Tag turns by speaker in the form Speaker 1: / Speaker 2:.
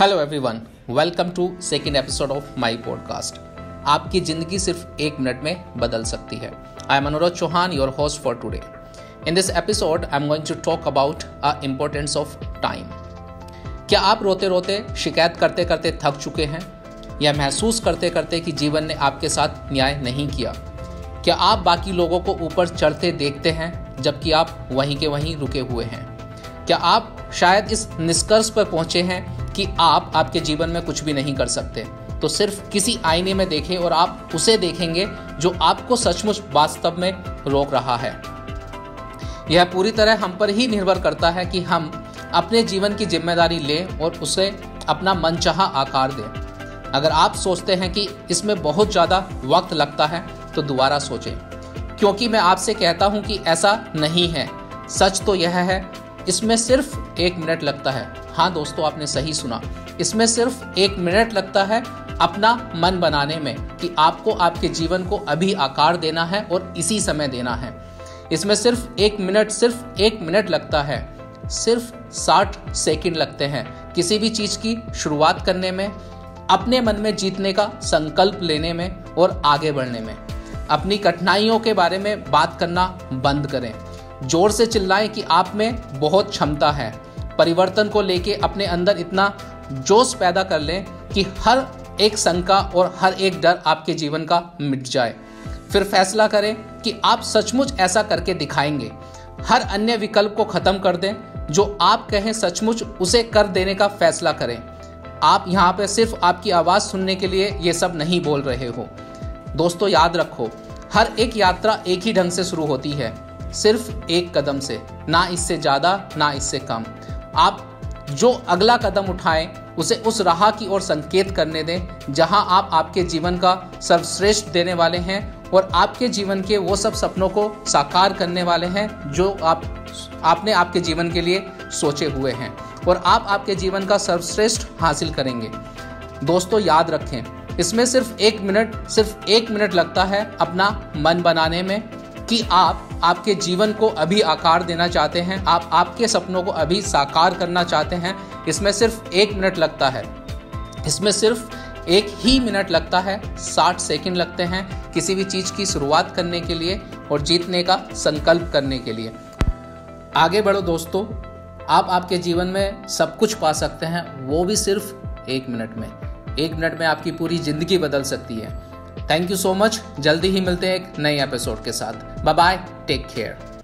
Speaker 1: Hello everyone welcome to second episode of my podcast आपकी ज़िंदगी सिर्फ़ एक मिनट में बदल सकती है। I am Manoj Chauhan your host for today in this episode I am going to talk about a importance of time क्या आप रोते रोते शिकायत करते करते थक चुके हैं? या महसूस करते करते कि जीवन ने आपके साथ न्याय नहीं किया? क्या आप बाकी लोगों को ऊपर चढ़ते देखते हैं, जबकि आप वहीं के वहीं रुके हुए हैं? क्या आप शायद इस निष्कर्ष पर पहुँचे हैं कि आप आपके जीवन में कुछ भी नहीं कर सकते। तो सिर्फ़ किसी आईने में देखें और आप उसे देखेंगे जो आपको सचमुच वास्तव में रोक रहा है। यह पूरी तरह हम पर ही निर्भर करता है कि हम अपने जीवन की ज़िम्मेदारी लें और उसे अपना मनचाहा आकार दें। अगर आप सोचते हैं कि इसमें बहुत ज़्यादा वक्त लगता है तो दोबारा सोचें। क्योंकि मैं आपसे कहता हूँ कि ऐसा नहीं है। सच तो यह है इसमें सिर्फ़ एक मिनट लगता है। हाँ दोस्तों, आपने सही सुना। इसमें सिर्फ़ एक मिनट लगता है अपना मन बनाने में कि आपको आपके जीवन को अभी आकार देना है और इसी समय देना है। इसमें सिर्फ़ एक मिनट, सिर्फ़ एक मिनट लगता है। सिर्फ़ साठ सेकंड लगते हैं किसी भी चीज़ की शुरुआत करने में, अपने मन में जीतने का संकल्प लेने में और आगे बढ़ने में। अपनी कठिनाइयों के बारे में बात करना बंद करें। ज़ोर से चिल्लाएँ कि आप में बहुत क्षमता है। परिवर्तन को लेके अपने अंदर इतना जोश पैदा कर लें कि हर एक शंका और हर एक डर आपके जीवन का मिट जाए। फिर फैसला करें कि आप सचमुच ऐसा करके दिखाएँगे। हर अन्य विकल्प को खत्म कर दें। जो आप कहें सचमुच, उसे कर देने का फैसला करें। आप यहाँ पे सिर्फ़ आपकी आवाज़ सुनने के लिए ये सब नहीं बोल रहे हो। दोस्तों, याद रखो, हर एक यात्रा एक ही ढंग से शुरू होती है। सिर्फ़ एक कदम से, ना इससे ज़्यादा, ना इससे कम। आप जो अगला कदम उठाएँ, उसे उस राह की ओर संकेत करने दें, जहाँ आप आपके जीवन का सर्वश्रेष्ठ देने वाले हैं और आपके जीवन के वो सब सपनों को साकार करने वाले हैं जो आप, आपने आपके जीवन के लिए सोचे हुए हैं और आप आपके जीवन का सर्वश्रेष्ठ हासिल करेंगे। दोस्तों, याद रखें, इसमें सिर्फ़ एक मिनट, सिर्फ़ एक मिनट लगता है अपना मन बनाने में कि आप आपके जीवन को अभी आकार देना चाहते हैं, आप आपके सपनों को अभी साकार करना चाहते हैं, इसमें सिर्फ़ एक मिनट लगता है। इसमें सिर्फ़ एक ही मिनट लगता है, साठ सेकंड लगते हैं किसी भी चीज़ की शुरुआत करने के लिए और जीतने का संकल्प करने के लिए। आगे बढ़ो दोस्तों, आप आपके जीवन में सब कुछ पा सकते हैं, वो भी सिर्फ़ एक मिनट में। एक मिनट में आपकी पूरी ज़िंदगी बदल सकती है। थैंक यू सो मच जल्दी ही मिलते हैं एक नए एपिसोड के साथ. Bye take care